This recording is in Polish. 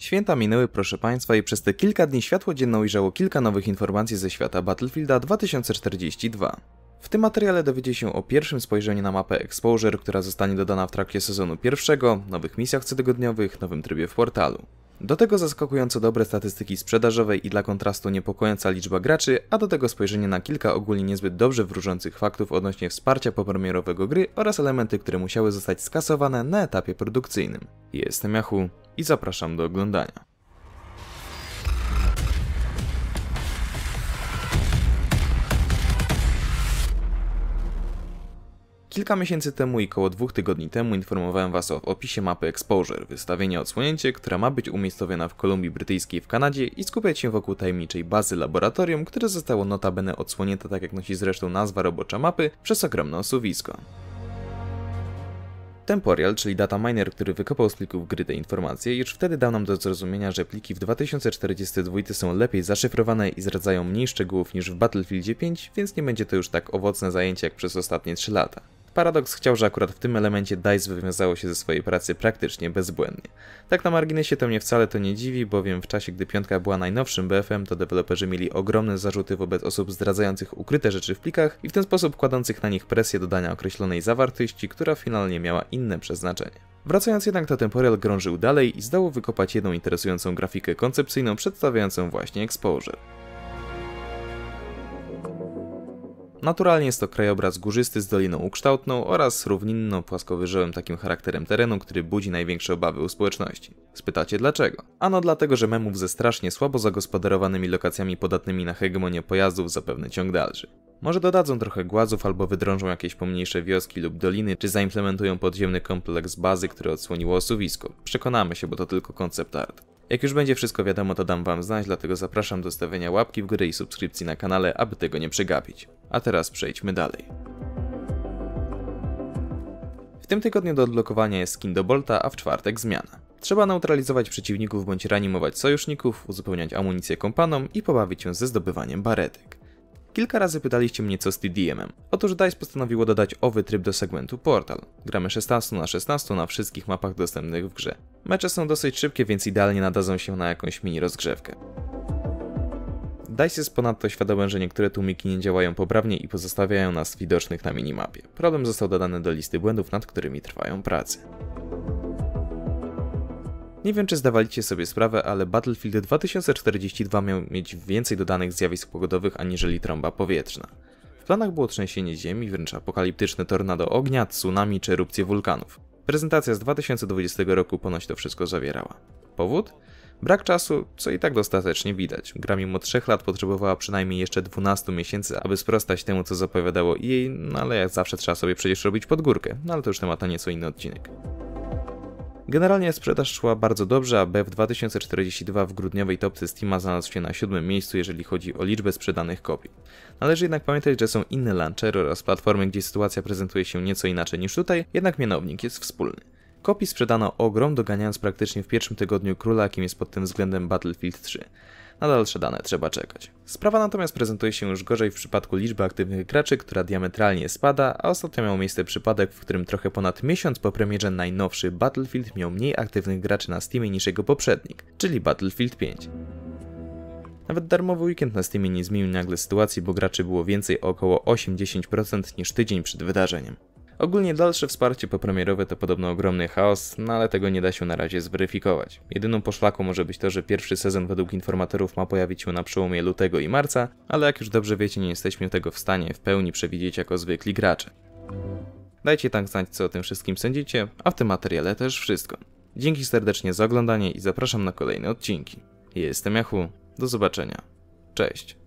Święta minęły, proszę Państwa, i przez te kilka dni światło dzienne ujrzało kilka nowych informacji ze świata Battlefielda 2042. W tym materiale dowiecie się o pierwszym spojrzeniu na mapę Exposure, która zostanie dodana w trakcie sezonu pierwszego, nowych misjach cotygodniowych, nowym trybie w portalu. Do tego zaskakująco dobre statystyki sprzedażowe i dla kontrastu niepokojąca liczba graczy, a do tego spojrzenie na kilka ogólnie niezbyt dobrze wróżących faktów odnośnie wsparcia popremierowego gry oraz elementy, które musiały zostać skasowane na etapie produkcyjnym. Jestem Yahoo i zapraszam do oglądania. Kilka miesięcy temu i około dwóch tygodni temu informowałem Was o opisie mapy Exposure, wystawienie odsłonięcie, która ma być umiejscowiona w Kolumbii Brytyjskiej w Kanadzie i skupiać się wokół tajemniczej bazy laboratorium, które zostało notabene odsłonięte tak jak nosi zresztą nazwa robocza mapy, przez ogromne osuwisko. Temporal, czyli data miner, który wykopał z plików gry te informacje, już wtedy dał nam do zrozumienia, że pliki w 2042 są lepiej zaszyfrowane i zdradzają mniej szczegółów niż w Battlefieldzie 5, więc nie będzie to już tak owocne zajęcie jak przez ostatnie 3 lata. Paradox chciał, że akurat w tym elemencie DICE wywiązało się ze swojej pracy praktycznie bezbłędnie. Tak na marginesie to mnie wcale to nie dziwi, bowiem w czasie gdy piątka była najnowszym BFM, to deweloperzy mieli ogromne zarzuty wobec osób zdradzających ukryte rzeczy w plikach i w ten sposób kładących na nich presję dodania określonej zawartości, która finalnie miała inne przeznaczenie. Wracając jednak do Temporal grążył dalej i zdało wykopać jedną interesującą grafikę koncepcyjną przedstawiającą właśnie Exposure. Naturalnie jest to krajobraz górzysty z doliną ukształtną oraz równinno-płaskowyżowym takim charakterem terenu, który budzi największe obawy u społeczności. Spytacie dlaczego? Ano dlatego, że memów ze strasznie słabo zagospodarowanymi lokacjami podatnymi na hegemonię pojazdów zapewne ciąg dalszy. Może dodadzą trochę głazów albo wydrążą jakieś pomniejsze wioski lub doliny, czy zaimplementują podziemny kompleks bazy, który odsłoniło osuwisko. Przekonamy się, bo to tylko koncept art. Jak już będzie wszystko wiadomo, to dam wam znać, dlatego zapraszam do stawienia łapki w górę i subskrypcji na kanale, aby tego nie przegapić. A teraz przejdźmy dalej. W tym tygodniu do odblokowania jest skin do Bolta, a w czwartek zmiana. Trzeba neutralizować przeciwników bądź reanimować sojuszników, uzupełniać amunicję kompanom i pobawić się ze zdobywaniem baretek. Kilka razy pytaliście mnie co z TDM-em. Otóż DICE postanowiło dodać owy tryb do segmentu Portal. Gramy 16 na 16 na wszystkich mapach dostępnych w grze. Mecze są dosyć szybkie, więc idealnie nadadzą się na jakąś mini rozgrzewkę. DICE jest ponadto świadome, że niektóre tłumiki nie działają poprawnie i pozostawiają nas widocznych na minimapie. Problem został dodany do listy błędów, nad którymi trwają prace. Nie wiem, czy zdawaliście sobie sprawę, ale Battlefield 2042 miał mieć więcej dodanych zjawisk pogodowych aniżeli trąba powietrzna. W planach było trzęsienie ziemi, wręcz apokaliptyczne tornado ognia, tsunami czy erupcje wulkanów. Prezentacja z 2020 roku ponoć to wszystko zawierała. Powód? Brak czasu, co i tak dostatecznie widać. Gra mimo 3 lat potrzebowała przynajmniej jeszcze 12 miesięcy, aby sprostać temu, co zapowiadało jej, no ale jak zawsze trzeba sobie przecież robić pod górkę. No ale to już temat na nieco inny odcinek. Generalnie sprzedaż szła bardzo dobrze, a BF 2042 w grudniowej topce Steama znalazł się na siódmym miejscu, jeżeli chodzi o liczbę sprzedanych kopii. Należy jednak pamiętać, że są inne launchery oraz platformy, gdzie sytuacja prezentuje się nieco inaczej niż tutaj, jednak mianownik jest wspólny. Kopii sprzedano ogrom, doganiając praktycznie w pierwszym tygodniu króla, jakim jest pod tym względem Battlefield 3. Na dalsze dane trzeba czekać. Sprawa natomiast prezentuje się już gorzej w przypadku liczby aktywnych graczy, która diametralnie spada, a ostatnio miał miejsce przypadek, w którym trochę ponad miesiąc po premierze najnowszy Battlefield miał mniej aktywnych graczy na Steamie niż jego poprzednik, czyli Battlefield 5. Nawet darmowy weekend na Steamie nie zmienił nagle sytuacji, bo graczy było więcej o około 8-10% niż tydzień przed wydarzeniem. Ogólnie dalsze wsparcie popremierowe to podobno ogromny chaos, no ale tego nie da się na razie zweryfikować. Jedyną poszlaką może być to, że pierwszy sezon według informatorów ma pojawić się na przełomie lutego i marca, ale jak już dobrze wiecie, nie jesteśmy tego w stanie w pełni przewidzieć jako zwykli gracze. Dajcie tak znać, co o tym wszystkim sądzicie, a w tym materiale też wszystko. Dzięki serdecznie za oglądanie i zapraszam na kolejne odcinki. Jestem Yahoo, do zobaczenia. Cześć.